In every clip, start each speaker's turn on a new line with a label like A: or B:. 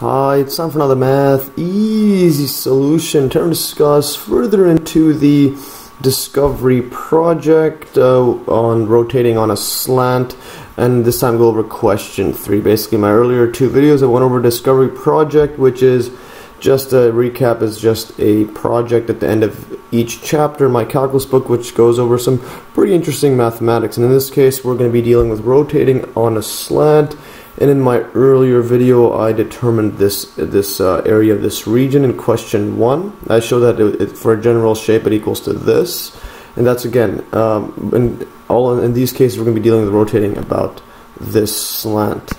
A: Hi, it's time for another math easy solution. Time to discuss further into the discovery project uh, on rotating on a slant and this time go over question three. Basically, my earlier two videos I went over discovery project, which is just a recap is just a project at the end of each chapter in my calculus book which goes over some pretty interesting mathematics and in this case we're going to be dealing with rotating on a slant and in my earlier video, I determined this this uh, area of this region in question one. I show that it, it, for a general shape, it equals to this, and that's again, um, in all in, in these cases, we're going to be dealing with rotating about this slant.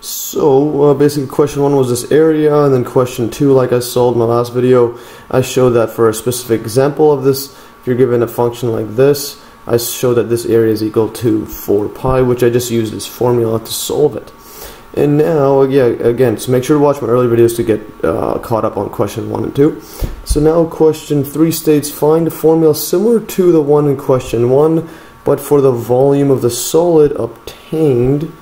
A: So uh, basically, question one was this area, and then question two, like I solved in my last video, I showed that for a specific example of this, if you're given a function like this, I show that this area is equal to 4 pi, which I just used this formula to solve it. And now, yeah, again, so make sure to watch my earlier videos to get uh, caught up on question 1 and 2. So now question 3 states, find a formula similar to the one in question 1, but for the volume of the solid obtained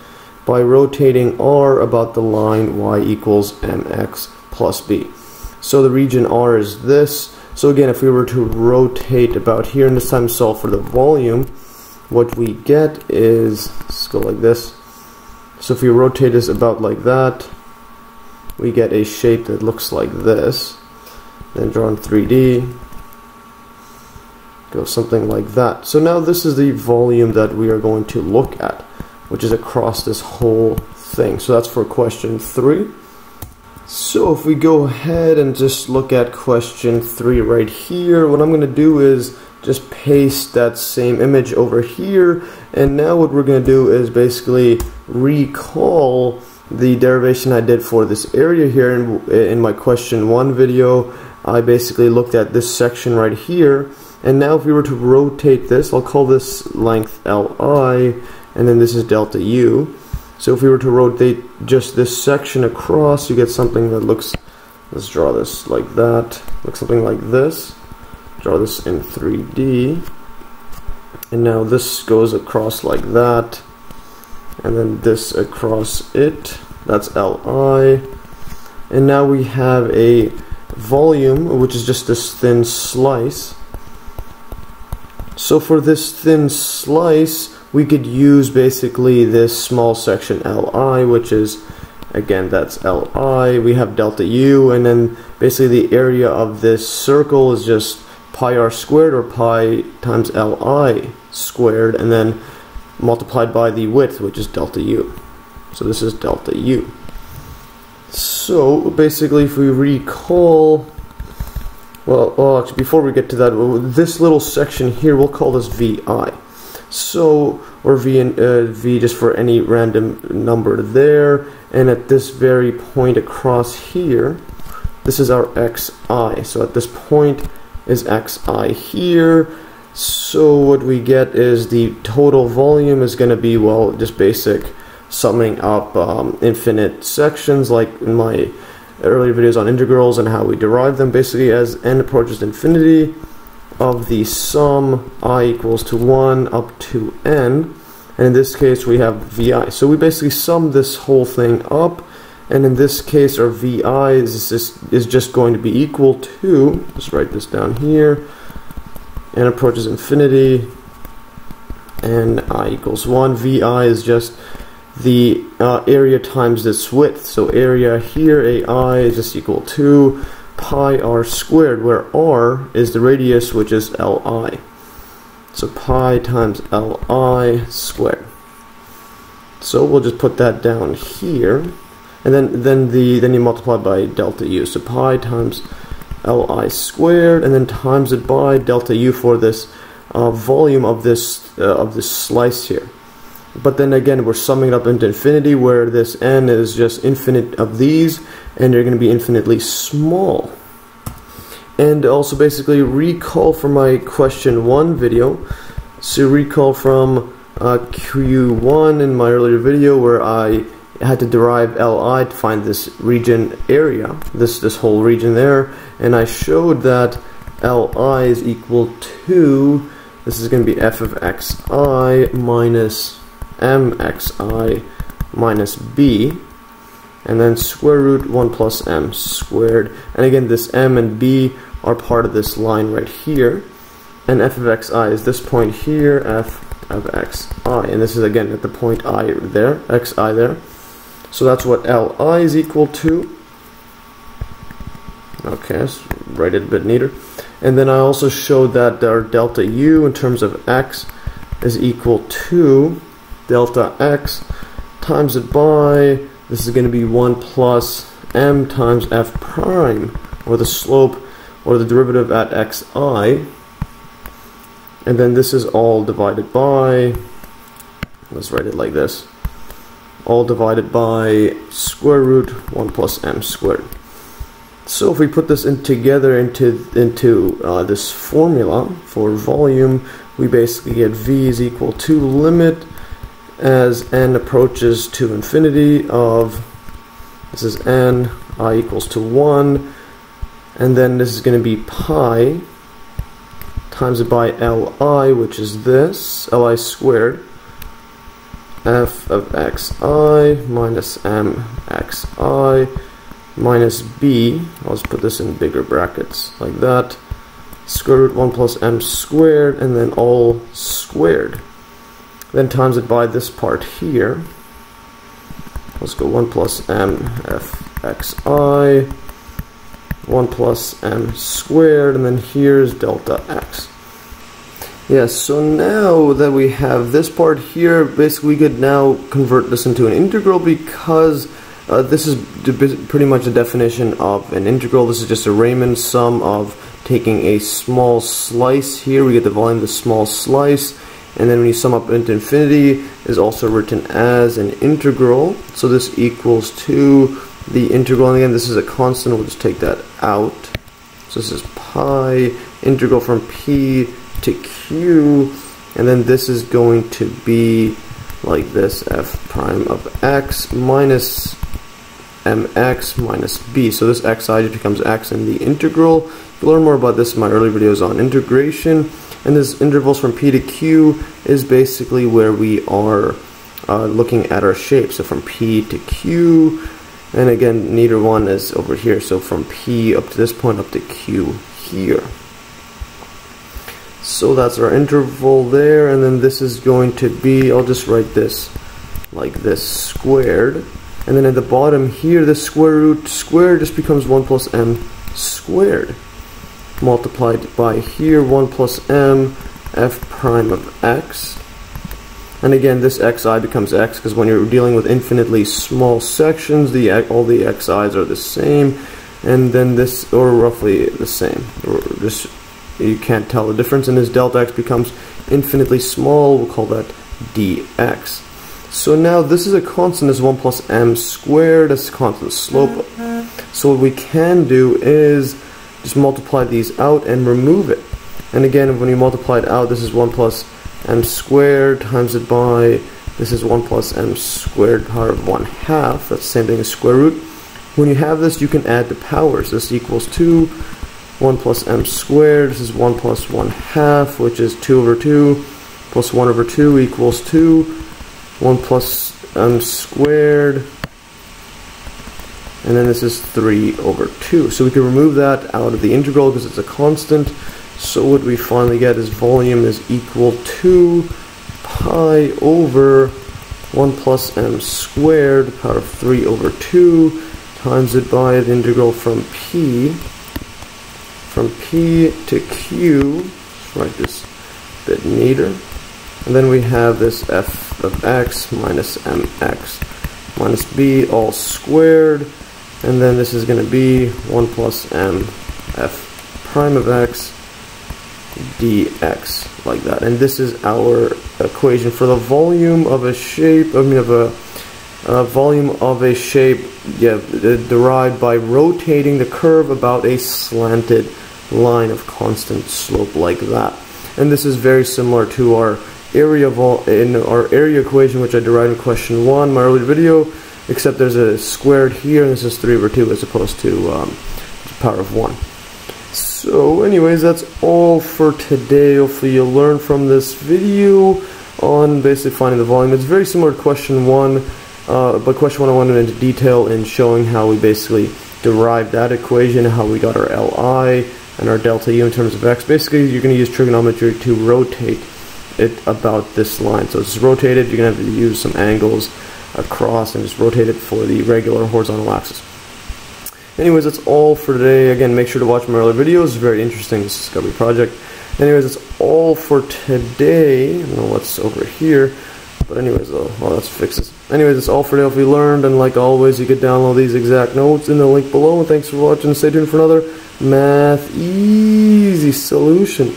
A: by rotating r about the line y equals mx plus b. So the region r is this, so again, if we were to rotate about here and this time solve for the volume, what we get is, let's go like this. So if we rotate this about like that, we get a shape that looks like this. Then draw in 3D, go something like that. So now this is the volume that we are going to look at, which is across this whole thing. So that's for question three. So if we go ahead and just look at question 3 right here, what I'm going to do is just paste that same image over here. And now what we're going to do is basically recall the derivation I did for this area here. In, in my question 1 video. I basically looked at this section right here. And now if we were to rotate this, I'll call this length Li and then this is delta U so if we were to rotate just this section across, you get something that looks, let's draw this like that, looks something like this. Draw this in 3D. And now this goes across like that. And then this across it, that's Li. And now we have a volume, which is just this thin slice. So for this thin slice, we could use basically this small section Li, which is, again, that's Li. We have delta U, and then basically the area of this circle is just pi r squared or pi times Li squared, and then multiplied by the width, which is delta U. So this is delta U. So basically, if we recall, well, well, actually, before we get to that, this little section here, we'll call this VI. So, or v, and, uh, v just for any random number there. And at this very point across here, this is our xi. So at this point is xi here. So what we get is the total volume is going to be, well, just basic summing up um, infinite sections like in my earlier videos on integrals and how we derive them basically as n approaches infinity of the sum i equals to 1 up to n and in this case we have vi. So we basically sum this whole thing up and in this case our vi is just, is just going to be equal to let's write this down here n approaches infinity and i equals 1 vi is just the uh, area times this width. So area here ai is just equal to pi r squared, where r is the radius, which is li. So pi times li squared. So we'll just put that down here, and then then the then you multiply by delta u. So pi times li squared, and then times it by delta u for this uh, volume of this uh, of this slice here. But then again, we're summing it up into infinity, where this n is just infinite of these, and they're going to be infinitely small. And also basically recall from my question 1 video, so recall from uh, Q1 in my earlier video where I had to derive Li to find this region area, this, this whole region there, and I showed that Li is equal to, this is going to be f of xi minus mxi minus b, and then square root 1 plus m squared. And again, this m and b are part of this line right here. And f of xi is this point here, f of xi. And this is again at the point i there, xi there. So that's what li is equal to. Okay, let's write it a bit neater. And then I also showed that our delta u in terms of x is equal to delta x times it by, this is going to be 1 plus m times f prime, or the slope, or the derivative at xi. And then this is all divided by, let's write it like this, all divided by square root 1 plus m squared. So if we put this in together into into uh, this formula for volume, we basically get v is equal to limit as n approaches to infinity of this is n i equals to 1 and then this is going to be pi times it by li which is this li squared f of xi minus m xi minus b, I'll just put this in bigger brackets like that, square root 1 plus m squared, and then all squared. Then times it by this part here. Let's go 1 plus m f x i, 1 plus m squared, and then here's delta x. Yes, so now that we have this part here, basically we could now convert this into an integral because uh, this is pretty much the definition of an integral. This is just a Riemann sum of taking a small slice here. We get the volume of the small slice. And then when you sum up into infinity is also written as an integral. So this equals to the integral. And again, this is a constant. We'll just take that out. So this is pi integral from p to q. And then this is going to be like this f prime of x minus mx minus b. So this xi just becomes x in the integral. You'll learn more about this in my early videos on integration. And this intervals from p to q is basically where we are uh, looking at our shape. So from p to q, and again, neither one is over here. So from p up to this point up to q here. So that's our interval there, and then this is going to be, I'll just write this like this, squared and then at the bottom here, the square root squared just becomes 1 plus m squared. Multiplied by here, 1 plus m f prime of x. And again, this xi becomes x because when you're dealing with infinitely small sections, the all the xi's are the same. And then this, or roughly the same. Or just, you can't tell the difference. And this delta x becomes infinitely small. We'll call that dx. So now this is a constant is 1 plus m squared, that's a constant slope. Mm-hmm. So what we can do is just multiply these out and remove it. And again, when you multiply it out, this is 1 plus m squared times it by, this is 1 plus m squared power of 1 half, that's the same thing as square root. When you have this, you can add the powers. This equals 2, 1 plus m squared, this is 1 plus 1 half, which is 2 over 2, plus 1 over 2 equals 2, 1 plus m squared and then this is 3 over 2 so we can remove that out of the integral because it's a constant. So what we finally get is volume is equal to pi over 1 plus m squared power of 3 over 2 times it by the integral from p from p to q. Let's write this bit neater. And then we have this f of x minus mx minus b all squared. And then this is going to be 1 plus m f prime of x dx, like that. And this is our equation for the volume of a shape, I mean of a uh, volume of a shape yeah, derived by rotating the curve about a slanted line of constant slope like that. And this is very similar to our area in our area equation, which I derived in question one, my earlier video, except there's a squared here, and this is 3 over 2 as opposed to um, power of 1. So anyways, that's all for today. Hopefully you'll learn from this video on basically finding the volume. It's very similar to question 1, Uh, but question one, I went into detail in showing how we basically derived that equation, how we got our Li and our delta u in terms of x. Basically, you're going to use trigonometry to rotate it about this line. So it's rotated, you're going to have to use some angles across and just rotate it for the regular horizontal axis. Anyways, that's all for today. Again, make sure to watch my other videos. Very interesting this discovery project. Anyways, that's all for today. I don't know what's over here. But anyways, though, well, let's fix this. Anyways, that's all for today. If we learned, and like always, you could download these exact notes in the link below. And thanks for watching. Stay tuned for another Math Easy solution.